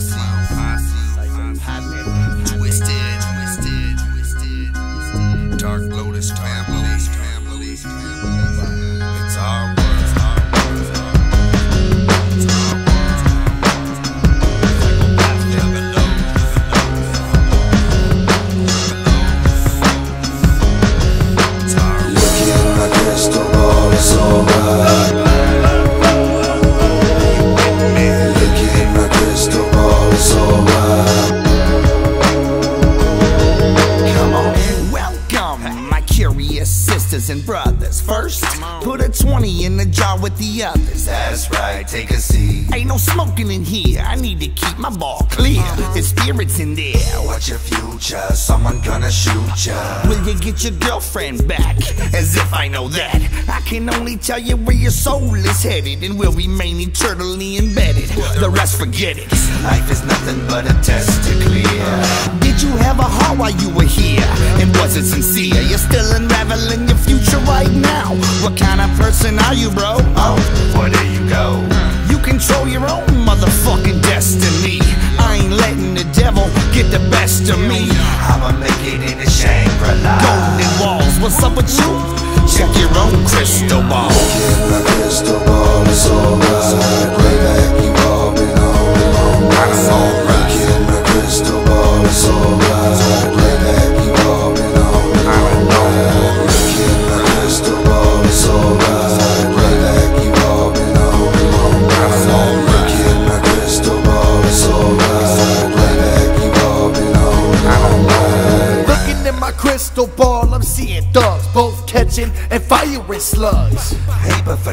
posse. Twiztid, the others. That's right, take a seat. Ain't no smoking in here, I need to keep my ball clear. Uh-huh. There's spirits in there. What's your future? Someone gonna shoot ya. Will you get your girlfriend back? As if I know that. I can only tell you where your soul is headed and will remain eternally embedded. The rest, forget it. Life is nothing but a test to clear. Did you have a heart while you were here? And was it sincere? You're still unraveling your future right now. What kind of person are you, bro? Oh, well,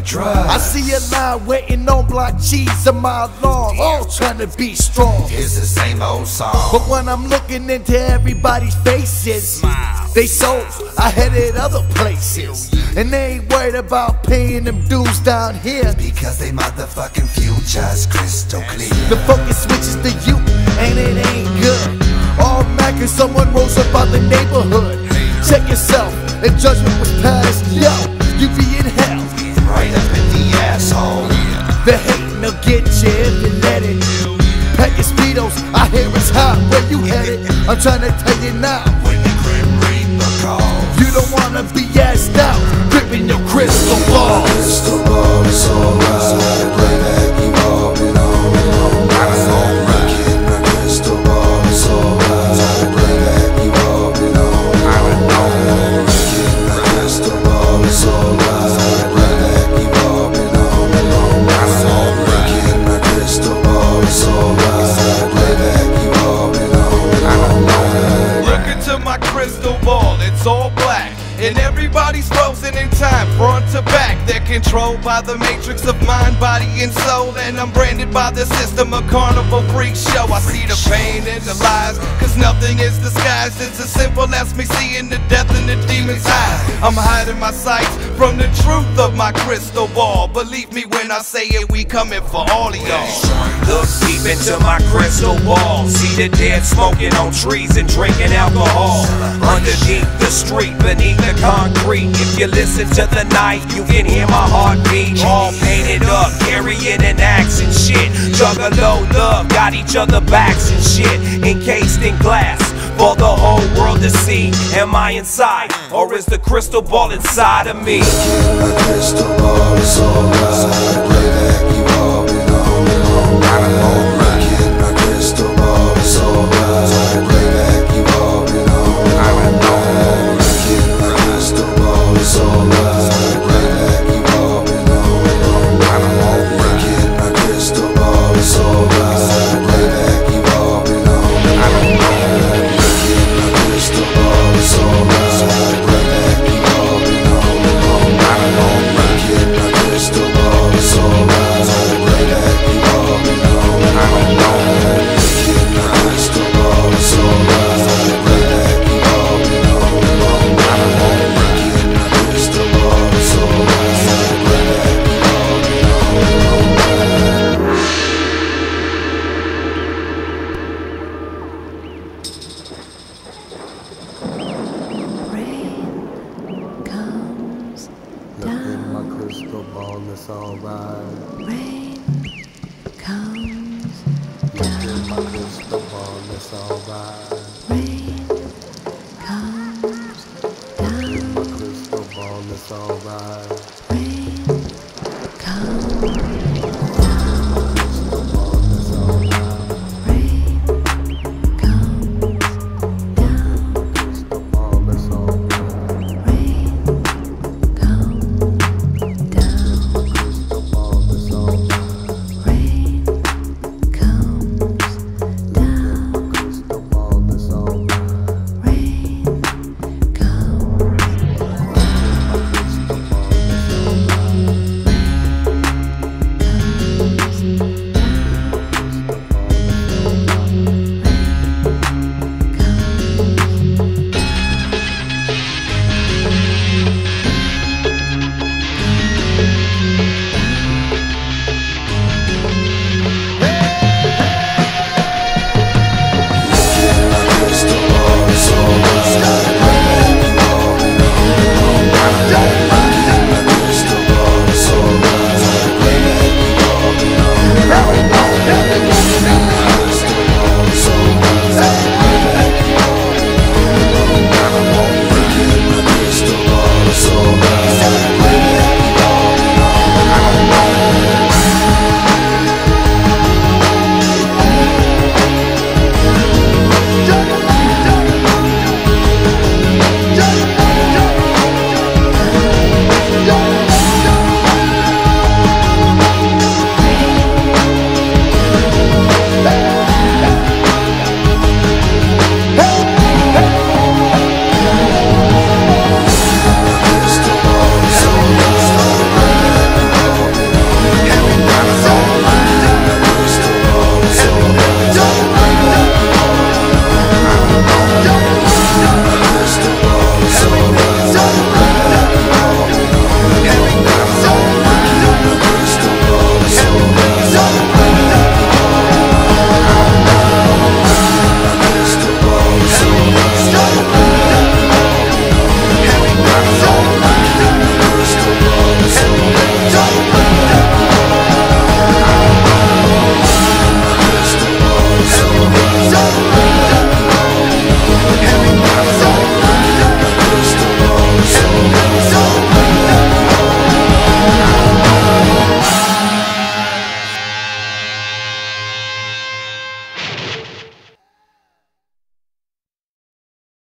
Drugs. I see a line waiting on block cheese a mile long, all trying to be strong. It's the same old song. But when I'm looking into everybody's faces, they souls are headed other places. And they ain't worried about paying them dues down here. Because they motherfucking futures crystal clear. The focus switches to you, and it ain't good. All mad cause someone rose up out the neighborhood. Check yourself, and judgment was passed, yo, you be in hell. Right up in the asshole. The hating will get you if you let it. Pack your speedos, I hear it's hot. Where you headed? I'm trying to tell you now. When the grim reaper calls. You don't wanna be asked out, gripping your crystal ball. Controlled by the matrix of mind, body, and soul. And I'm branded by the system, a carnival freak show. I see the pain and the lies, cause nothing is disguised. It's as simple as me seeing the death in the demon's eyes. I'm hiding my sights from the truth of my crystal ball. Believe me when I say it, we coming for all of y'all. Look deep into my crystal ball. See the dead smoking on trees and drinking alcohol. Underneath the street, beneath the concrete. If you listen to the night, you can hear my heartbeat. All painted up, carrying an axe and shit. Juggalo love, got each other backs and shit. Encased in glass. For the whole world to see. Am I inside? Or is the crystal ball inside of me? My crystal ball is alright. Down. my crystal ball, it's alright. Rain comes down. Look in my crystal ball, it's alright. Rain comes down. Look in my crystal ball, it's alright. Rain comes